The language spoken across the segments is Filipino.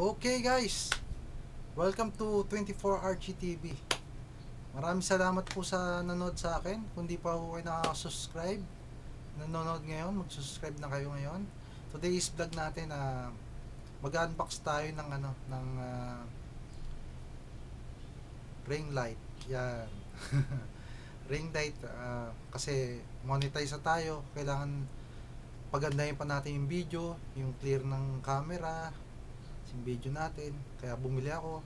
Okay guys, welcome to 24RG TV. Maraming salamat po sa nanood sa akin. Kung di pa po kayo nakaka-subscribe, nanonood ngayon, mag-subscribe na kayo ngayon. Today's vlog natin na mag-unbox tayo ng ano, ng ah, ring light. Yan. ring light ah, kasi monetize tayo, kailangan pagandahin pa natin yung video, yung clear ng camera, yung video natin. Kaya bumili ako.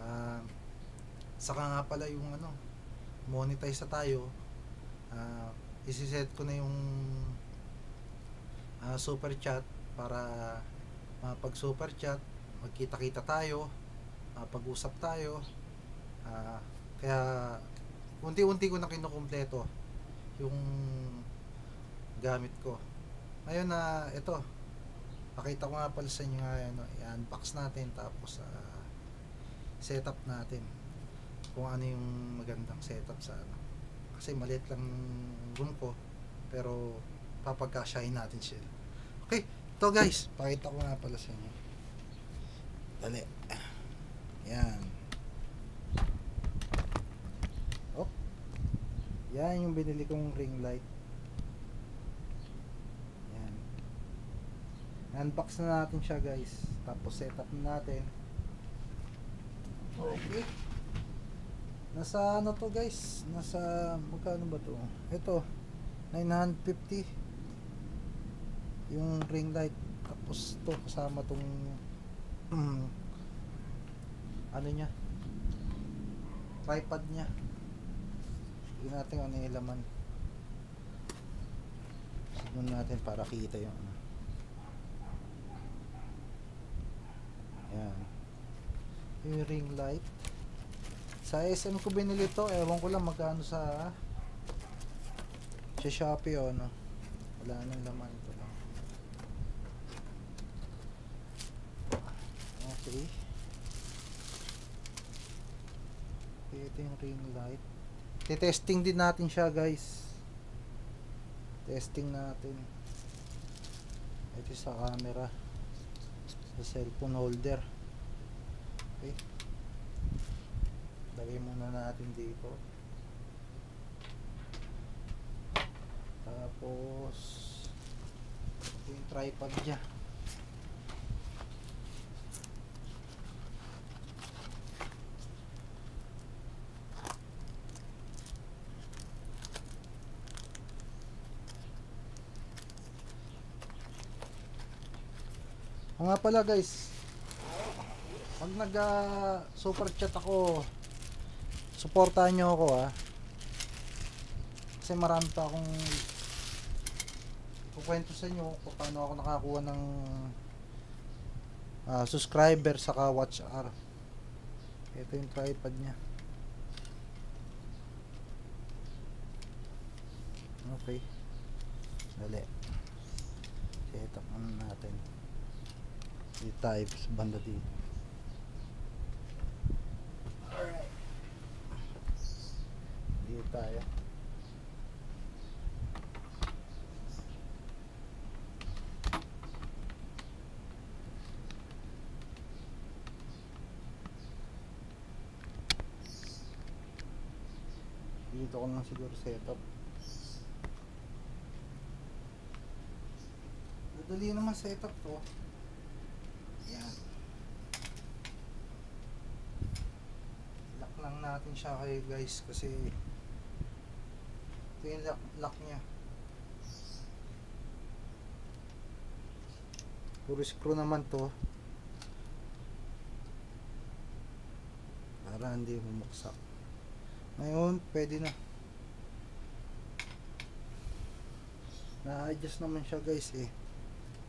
Ah, saka nga pala yung ano, monetize na tayo. Ah, isiset ko na yung ah, super chat para pag super chat magkita-kita tayo, pag-usap tayo. Ah, kaya unti-unti ko na kinukumpleto yung gamit ko. Ngayon na ito, pakita ko nga pala sa inyo nga ano, i-unbox natin tapos ah, setup natin kung ano yung magandang setup sa ano. Kasi maliit lang room ko pero papagkasyahin natin siya. Okay, ito guys, pakita ko nga pala sa inyo. Dali. Yan. Oh. Yan yung binili kong ring light. Yan. Unbox na natin siya guys. Tapos setup na natin. Okay. Nasa ano to guys? Nasa magkano ba to? Ito. 950 yung ring light tapos to kasama tong mm, ano niya tripod niya hindi natin ano yung laman sigmund natin para kita yung ano yan yung ring light. Sa SM ko binili to ewan ko lang magkano sa sa Shopee o ano. Wala nang laman ito lang. Okay. Ito yung ring light. Testing din natin siya guys. Testing natin. Ito sa camera sa cellphone holder. Okay. Lagay muna natin dito. Tapos yung tripod niya nga pala guys, pag nag ah, super chat ako, suportahan nyo ako ah. Kasi marami pa akong kukwento sa inyo kung paano ako nakakuha ng ah, subscriber saka watch hour. Ito yung tripod niya. Okay. Dali. Set up muna natin. Dito tayo sa banda dito. Alright. Dito tayo. Dito ko lang siguro setup. Madali naman setup to. Yan. Lock lang natin siya kayo guys kasi ito yung lock, lock niya. Puro screw naman to. Para hindi bumuksak. Ngayon, pwede na. Na-adjust naman siya guys eh.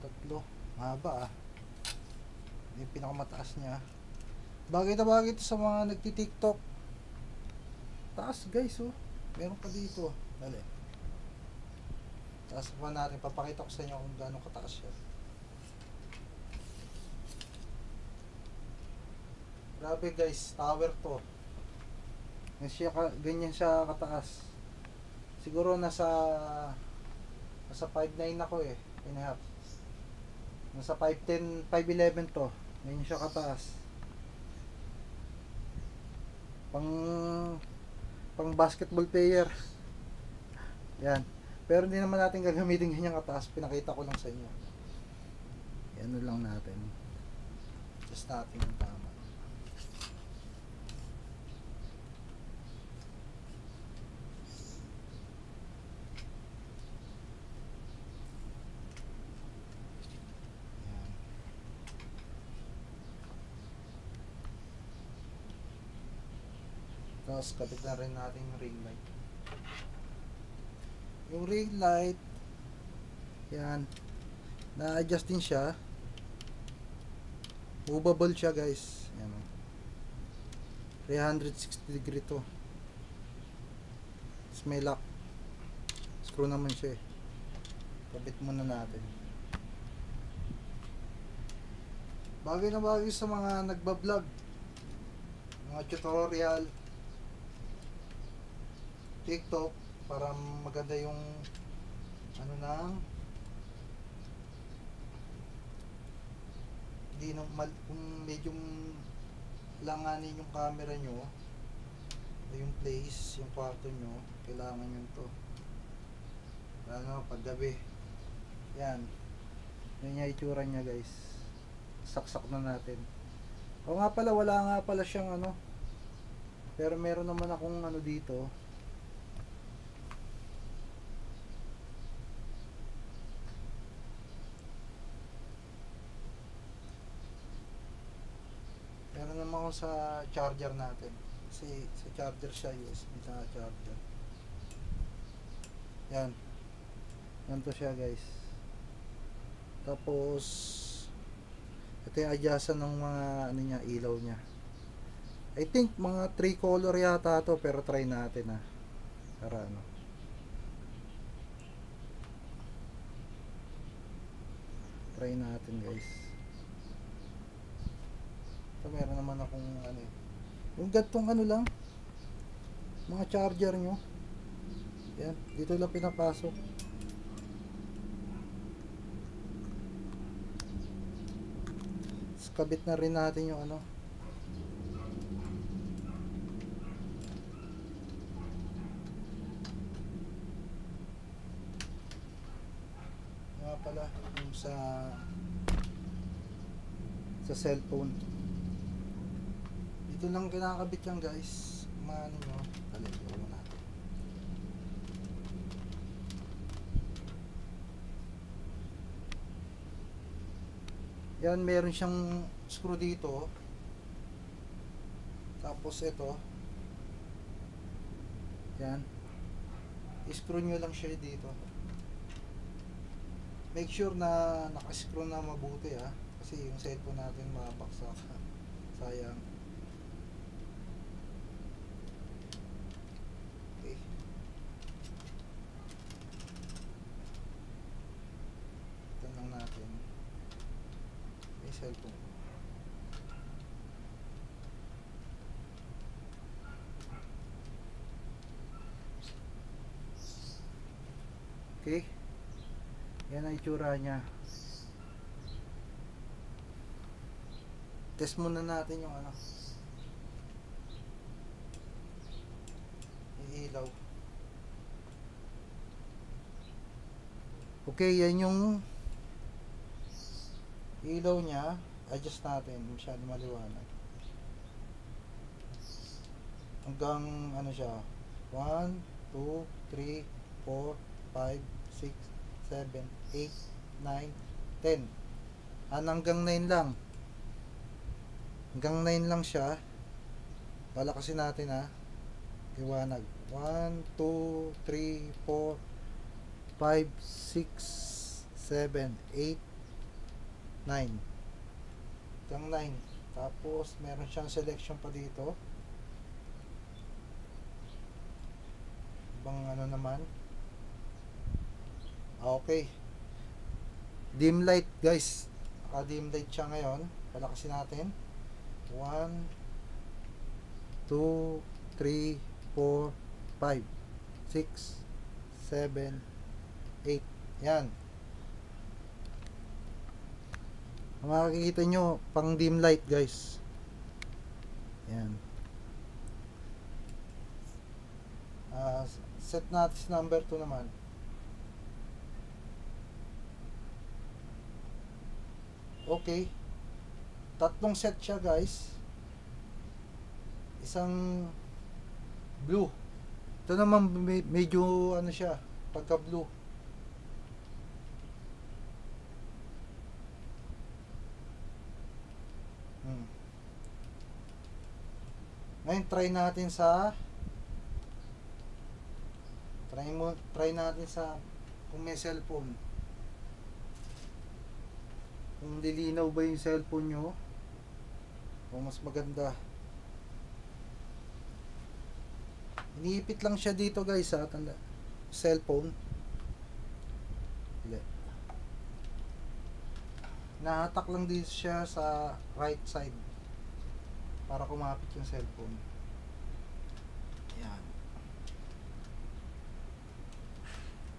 Tatlo. Mahaba ah yung pinakamataas niya. Bagay na bagay ito sa mga nagti-tiktok. Taas guys oh. Meron pa dito dali. Taas pa natin. Papakita ko sa inyo kung gaano kataas siya. Grabe guys. Tower to. Siya, ganyan siya kataas. Siguro nasa nasa 5'9 ako eh. And a half nasa 5'10 5'11 to Ganyan siya kataas. Pang pang basketball player. Yan. Pero hindi naman natin gagamitin ganyan kataas. Pinakita ko lang sa inyo. Yan lang natin. Just natin yung tama. Yan. Tapos kapit na rin natin yung ring light. Yung ring light, yan, na-adjust din siya. Movable siya guys. Yan. o. 360 degree to. Tapos may lock. Screw naman siya eh. Kabit muna natin. Bagay na bagay sa mga nagbablog. Mga tutorial. TikTok para maganda yung ano nang hindi nang mal, kung medyo langanin yung camera nyo yung place, yung kwarto nyo kailangan yun to. Ano, paggabi. Yan. Yun yung itsura nya guys. Saksak na natin. O nga pala, wala nga pala siyang ano. Pero meron naman akong ano dito Sa charger natin. Kasi sa charger siya, USB na charger. Yan. Yan to siya guys. Tapos, ito yung adjustan ng mga ano niya, ilaw niya. I think mga 3 color yata to pero try natin ah. Para ano. Try natin guys. Ito meron naman akong ano eh. Yung gatong ano lang. Mga charger nyo. Yan. Dito lang pinapasok. Kabit na rin natin yung ano. Nga pala, yung sa sa cellphone. Dito lang kinakabit yan guys. Maano nyo. Dali, iwan natin. Yan, meron siyang screw dito. Tapos ito. Yan. I-screw nyo lang siya dito. Make sure na nakascrew na mabuti ah. Kasi yung cellphone natin mabaksak. Sayang. Okay. Ito lang natin. May cellphone. Okay. Yan ang itsura niya. Test muna natin yung ano. Yung ilaw. Okay, yan yung ilaw niya. Adjust natin. Masyado maliwanag. Hanggang ano siya. 1, 2, 3, 4, 5, 6, 7, 8, 9, 10. Ah, hanggang 9 lang. Hanggang 9 lang siya. Palakasin natin ha. Liwanag. 1, 2, 3, 4, 5, 6, 7, 8, 9. Hanggang 9. Tapos, meron siyang selection pa dito. Ibang ano naman. Ah, Okay. Dim light, guys. Naka dim light siya ngayon. Palakasin natin. 1 2 3 4 5 6 7 8 Yan. Makikita nyo, pang dim light guys. Yan. Ah, set natin number 2 naman. Okay. Tatlong set siya guys. Isang blue. Ito naman me- medyo ano siya, pagka blue. Hmm. Ngayon try natin sa try mo try natin sa kung may cellphone. Kung lilinaw ba yung cellphone nyo o mas maganda. Iniipit lang siya dito guys ha, tanda. Cellphone. Hindi. Nahatak lang dito siya sa right side para kumapit yung cellphone. Yan.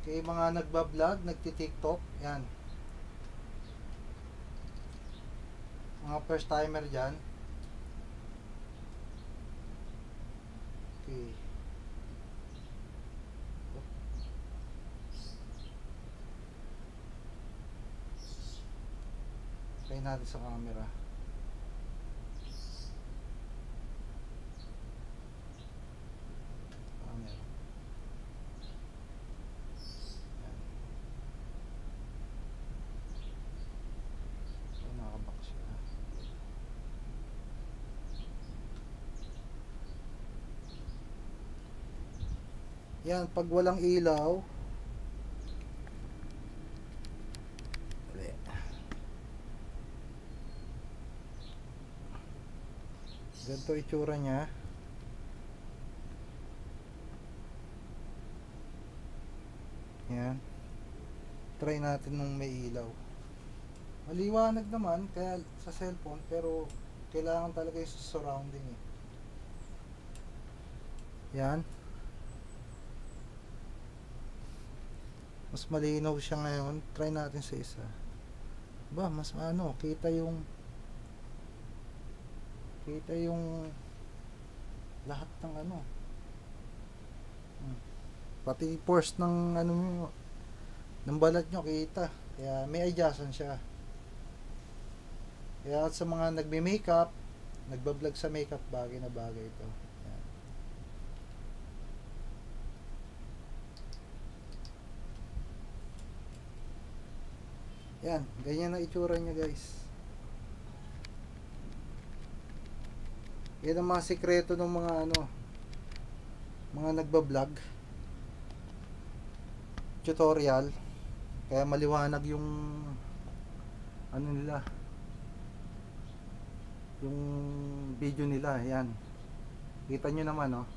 Okay, mga nagba-vlog, nagti-TikTok, yan. Mga first timer dyan. Okay. Try natin sa. Camera. Yan. So, nakabak siya. Yan, pag walang ilaw. Ganito itsura niya. Yan. Try natin nung may ilaw. Maliwanag naman kaya sa cellphone pero kailangan talaga yung surrounding eh. Yan. Mas malinaw siya ngayon. Try natin sa isa. Ba, mas ano, kita yung kita yung lahat ng ano. Hmm. Pati pores ng ano ng balat nyo kita. Kaya may adjustment siya. Kaya sa mga nagme-makeup, nagba-vlog sa makeup, bagay na bagay ito. Yan. Yan, ganyan ang itsura niya guys. Yan ang mga sikreto ng mga ano, mga nagba-vlog. Tutorial. Kaya maliwanag yung ano nila. Yung video nila, yan. Kita nyo naman, oh.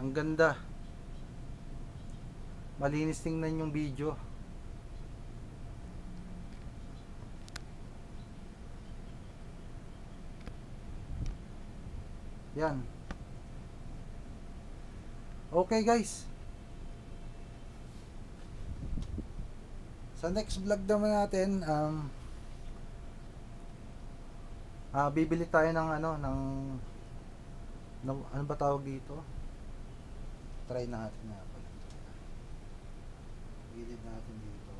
Ang ganda. Malinis tingnan yung video. Yan. Okay guys. Sa next vlog naman natin, um, ah bibili tayo ng ano, ng, ng ano ba tawag dito? Try natin nga pala. Gilid natin dito.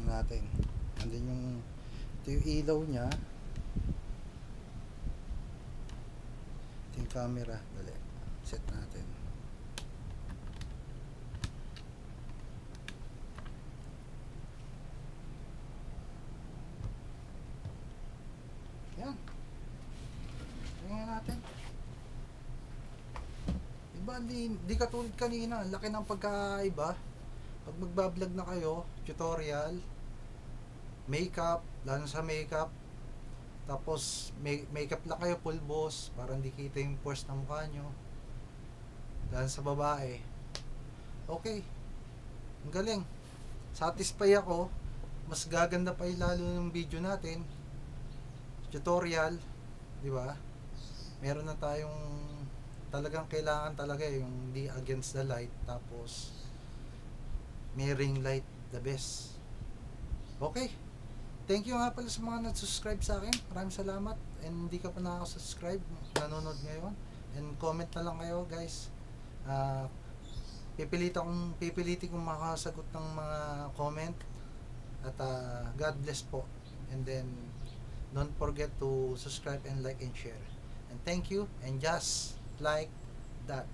Ano natin? Andun yung ito yung ilaw niya. Ito yung camera. Dali. Set natin. Yan. Tingnan natin. Diba, di, di katulad kanina. Laki ng pagkaiba. Pag magbablog na kayo, tutorial, makeup, lalo sa makeup, tapos may, makeup lang kayo, pulbos, para hindi kita yung pores ng mukha nyo. Lalo sa babae. Okay. Ang galing. Satisfy ako. Mas gaganda pa lalo ng video natin. Tutorial. di ba? Meron na tayong talagang kailangan talaga yung di against the light tapos may ring light the best. Okay. Thank you nga pala sa mga nag-subscribe sa akin. Maraming salamat. And hindi ka pa nakaka-subscribe, nanonood ngayon. And comment na lang kayo, guys. Ah, pipilitin kong pipilitin kong makasagot ng mga comment. At ah, God bless po. And then don't forget to subscribe and like and share. And thank you and just like that.